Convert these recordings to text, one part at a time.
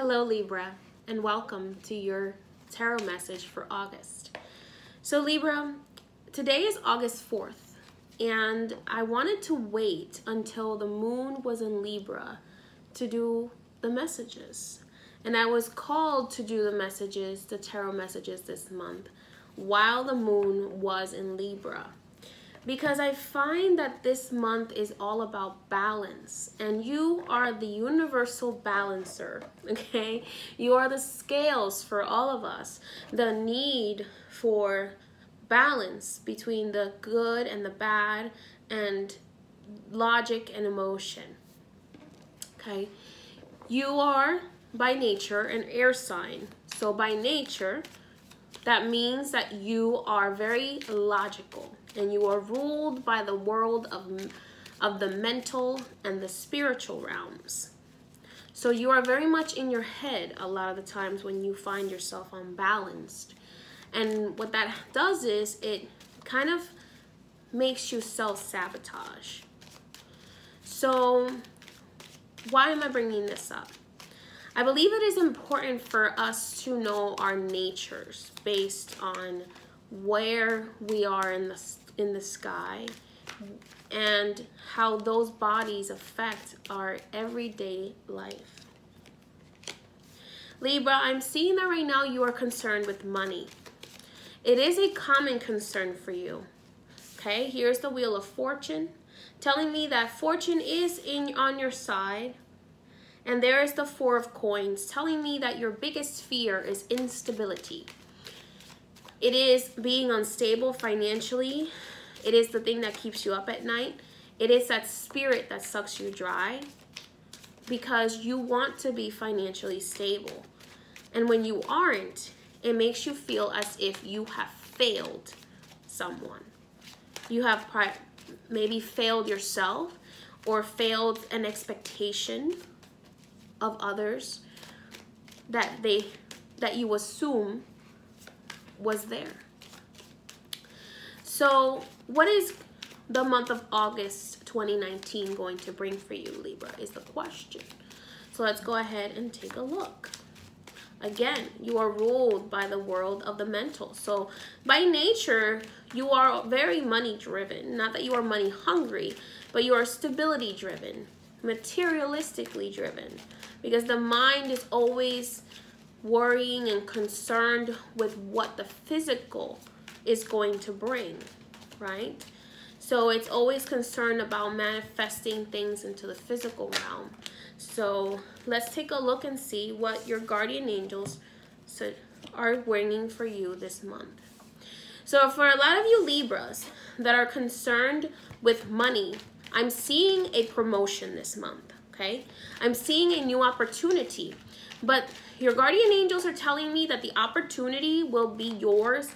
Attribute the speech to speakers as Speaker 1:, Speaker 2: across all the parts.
Speaker 1: Hello, Libra, and welcome to your tarot message for August. So, Libra, today is August 4th, and I wanted to wait until the moon was in Libra to do the messages. And I was called to do the messages, the tarot messages this month, while the moon was in Libra because I find that this month is all about balance and you are the universal balancer, okay? You are the scales for all of us. The need for balance between the good and the bad and logic and emotion, okay? You are by nature an air sign. So by nature, that means that you are very logical and you are ruled by the world of, of the mental and the spiritual realms. So you are very much in your head a lot of the times when you find yourself unbalanced. And what that does is it kind of makes you self-sabotage. So why am I bringing this up? I believe it is important for us to know our natures based on where we are in the in the sky and how those bodies affect our everyday life. Libra, I'm seeing that right now you are concerned with money. It is a common concern for you. Okay, here's the Wheel of Fortune telling me that fortune is in on your side. And there is the Four of Coins telling me that your biggest fear is instability. It is being unstable financially. It is the thing that keeps you up at night. It is that spirit that sucks you dry because you want to be financially stable. And when you aren't, it makes you feel as if you have failed someone. You have maybe failed yourself or failed an expectation of others that they that you assume was there. So what is the month of August 2019 going to bring for you, Libra, is the question. So let's go ahead and take a look. Again, you are ruled by the world of the mental. So by nature, you are very money driven. Not that you are money hungry, but you are stability driven, materialistically driven. Because the mind is always worrying and concerned with what the physical is going to bring, right? So it's always concerned about manifesting things into the physical realm. So let's take a look and see what your guardian angels are bringing for you this month. So for a lot of you Libras that are concerned with money, I'm seeing a promotion this month, okay? I'm seeing a new opportunity. But your guardian angels are telling me that the opportunity will be yours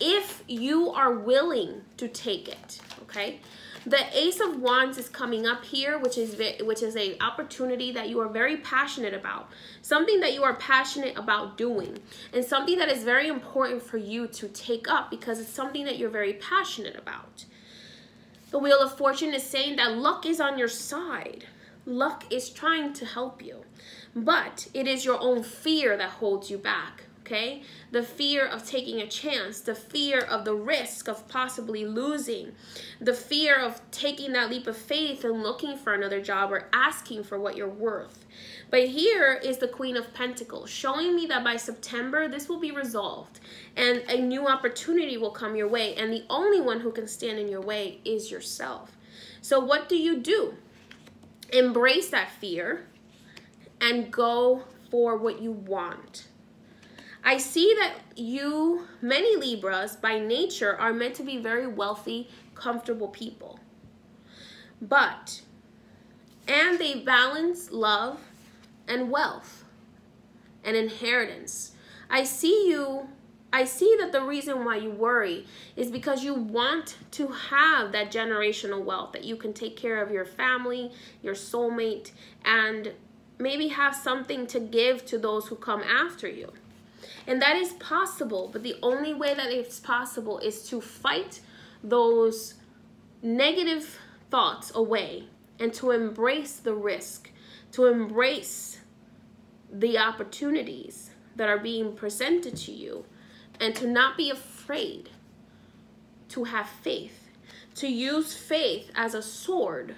Speaker 1: if you are willing to take it, okay? The Ace of Wands is coming up here, which is which is a opportunity that you are very passionate about. Something that you are passionate about doing and something that is very important for you to take up because it's something that you're very passionate about. The Wheel of Fortune is saying that luck is on your side. Luck is trying to help you. But it is your own fear that holds you back, okay? The fear of taking a chance, the fear of the risk of possibly losing, the fear of taking that leap of faith and looking for another job or asking for what you're worth. But here is the Queen of Pentacles, showing me that by September, this will be resolved and a new opportunity will come your way. And the only one who can stand in your way is yourself. So what do you do? Embrace that fear and go for what you want. I see that you, many Libras, by nature, are meant to be very wealthy, comfortable people. But, and they balance love and wealth and inheritance. I see you, I see that the reason why you worry is because you want to have that generational wealth, that you can take care of your family, your soulmate, and maybe have something to give to those who come after you. And that is possible, but the only way that it's possible is to fight those negative thoughts away and to embrace the risk, to embrace the opportunities that are being presented to you and to not be afraid to have faith, to use faith as a sword.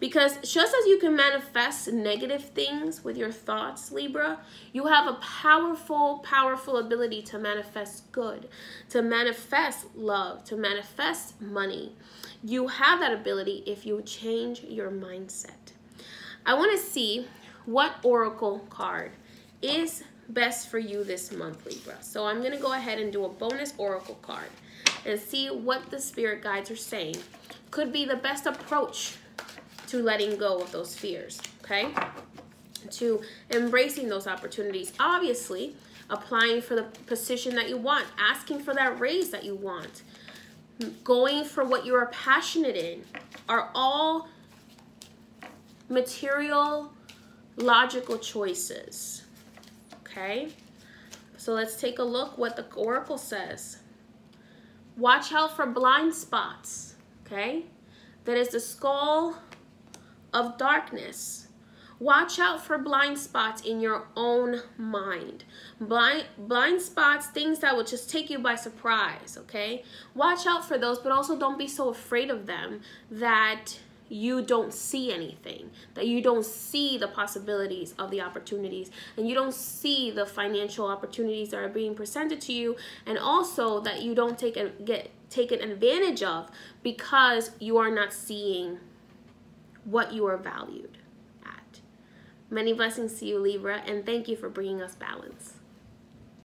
Speaker 1: Because just as you can manifest negative things with your thoughts, Libra, you have a powerful, powerful ability to manifest good, to manifest love, to manifest money. You have that ability if you change your mindset. I want to see what oracle card is best for you this month, Libra. So I'm going to go ahead and do a bonus oracle card and see what the spirit guides are saying. Could be the best approach to letting go of those fears, okay? To embracing those opportunities. Obviously, applying for the position that you want, asking for that raise that you want, going for what you are passionate in are all material, logical choices. Okay? So let's take a look what the oracle says. Watch out for blind spots. Okay? That is the skull of darkness. Watch out for blind spots in your own mind. Blind, blind spots, things that will just take you by surprise, okay? Watch out for those, but also don't be so afraid of them that you don't see anything, that you don't see the possibilities of the opportunities, and you don't see the financial opportunities that are being presented to you, and also that you don't take get taken advantage of because you are not seeing what you are valued at. Many blessings to you, Libra, and thank you for bringing us balance.